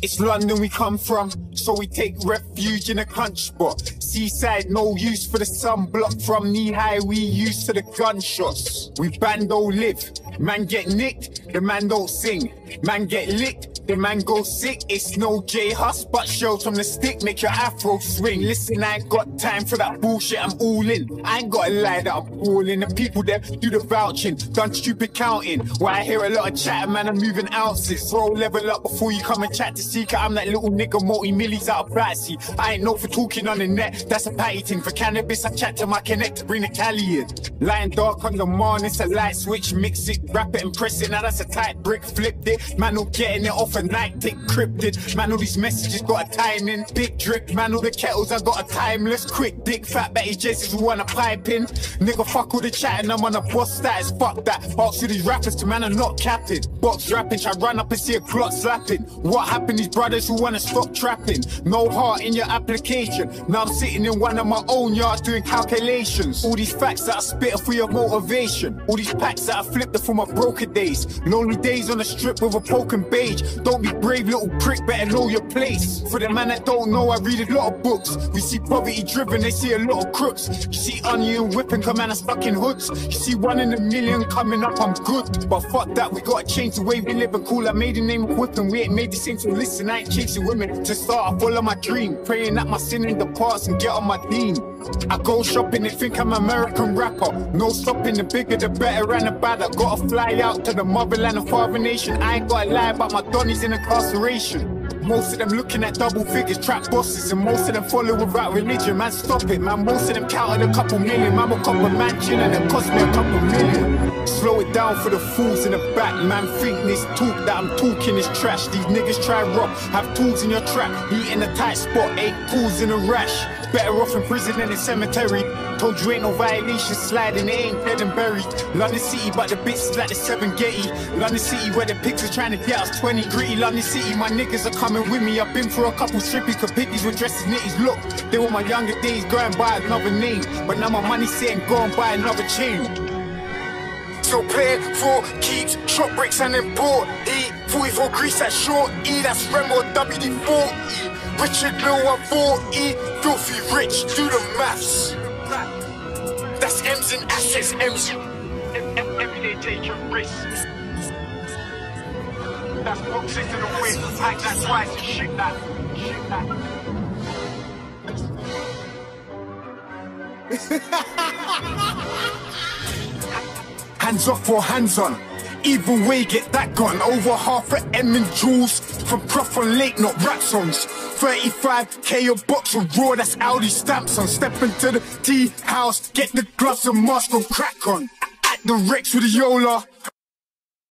It's London we come from, so we take refuge in a country spot. Seaside, no use for the sunblock. From knee high, we used to the gunshots. We bando live, man get nicked, the man don't sing. Man get licked, the man go sick. It's no J Hus, but shells from the stick make your afro swing. Listen, I ain't got time for that bullshit, I'm all in. I ain't got a lie that I'm all in. The people there do the vouching, done stupid counting. Why I hear a lot of chat, man, I'm moving ounces. Throw level up before you come and chat to seek I'm that little nigga, multi millies out of privacy. I ain't known for talking on the net, that's a patty thing. For cannabis, I chat to my connect to bring the Cali in. Lying dark on the morning, it's a light switch, mix it, wrap it and press it. Now that's a tight brick, flipped it. Man, no getting it off a night tick cryptid. Man, all these messages got a timing. Big drip, man, all the kettles I got a timeless. Quick, big fat Betty Jesses who wanna pipe in. Nigga, fuck all the chatting, I'm on a boss status. Fuck that. Ask you these rappers to man, I'm not captain. Box rapping, try run up and see a clock slapping. What happened? These brothers who wanna stop trapping. No heart in your application. Now I'm sitting in one of my own yards doing calculations. All these facts that I spit are for your motivation. All these packs that I flipped are for my broken days. Lonely days on the strip with a broken beige. Don't be brave, little prick, better know your place. For the man that don't know, I read a lot of books. We see poverty driven, they see a lot of crooks. You see onion whipping, come man, I stuck in hoods. You see one in a million coming up, I'm good. But fuck that, we gotta change the way we live and cool. I made a name of whipping, we ain't made the same, so listen, I ain't chasing women. To start, I follow my dream, praying that my sin in the past and get on my team. I go shopping, they think I'm American rapper. No stopping, the bigger the better and the badder. Gotta fly out to the motherland and father nation. I ain't gotta lie about my Donnies in incarceration. Most of them looking at double figures, trap bosses, and most of them follow without religion. Man, stop it, man. Most of them counted a couple million. Man, a couple mansion and it cost me a couple million. Slow it down for the fools in the back, man. Think this talk that I'm talking is trash. These niggas try rock, have tools in your trap. Eating a tight spot, eight tools in a rash. Better off in prison than in cemetery. Told you ain't no violation sliding, it ain't dead and buried. London City, but the bitch is like the seven getty. London City, where the pigs are trying to get us 20 gritty. London City, my niggas are coming with me. I've been for a couple strippy, were dressed as nitties. Look, they were my younger days, going by another name. But now my money saying go and buy another chain. So play for keeps, shot bricks and then bought E. 44 grease at short E, that's Remo WD-40. Richard Mille 140, filthy rich, do the maths. That's M's and assets, M's. Every day taking risks. That's boxing to the win, like that twice and shit that, shit that. hands off or hands on. Either way, get that gun. Over half a M in jewels from Prof on Lake, not rap songs. 35k a box of raw, that's Audi stamps on. Step into the tea house, get the gloves and mask on crack on. At the Rex with the Yola,